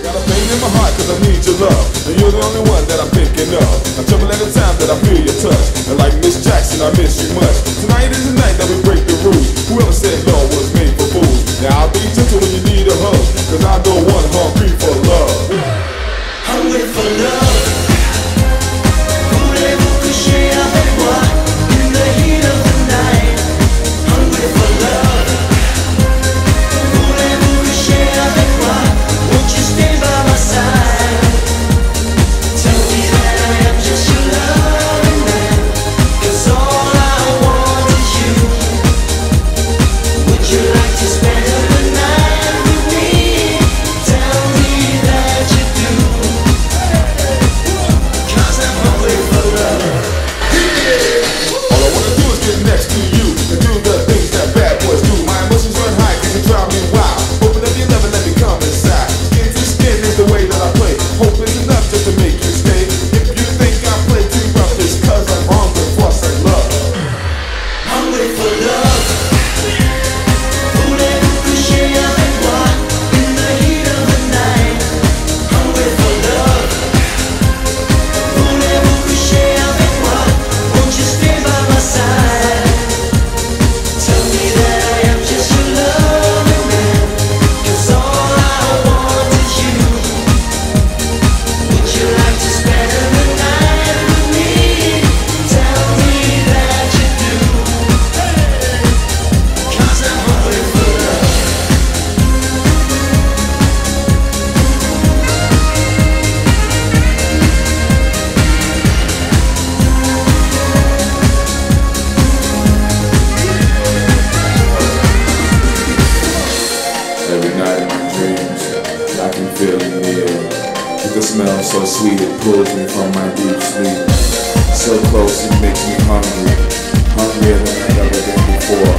Got a pain in my heart cause I need your love. And you're the only one that I'm thinking of I'm troubled at the time that I feel your touch. And like smell so sweet it pulls me from my deep sleep. So close it makes me hungry, hungrier than I've ever been before.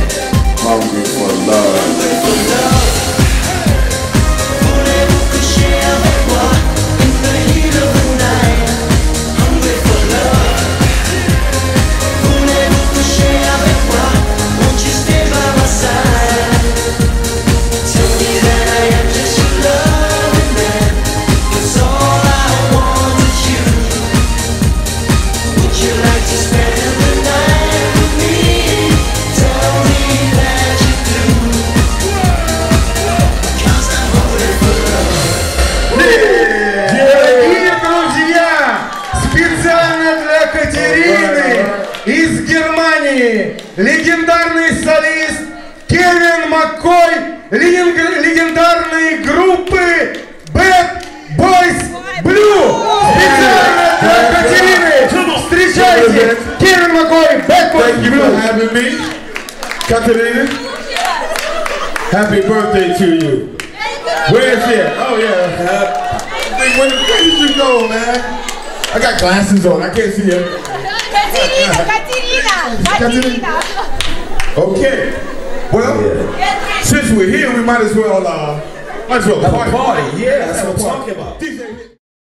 Hungry for love. времени легендарный солист Кевин Маккой ленинг... Bad Boys Blue. Специально для Катерины. Встречайте, Thank you Blue. Having me, Happy birthday to you. Where is it? Oh yeah. Where did you go, man? I got glasses on, I can't see you. Katerina, Katerina, Katerina. Okay. Well, yeah. since we're here, we might as well, uh, might as well party. party. Yeah, that's what I'm talking about.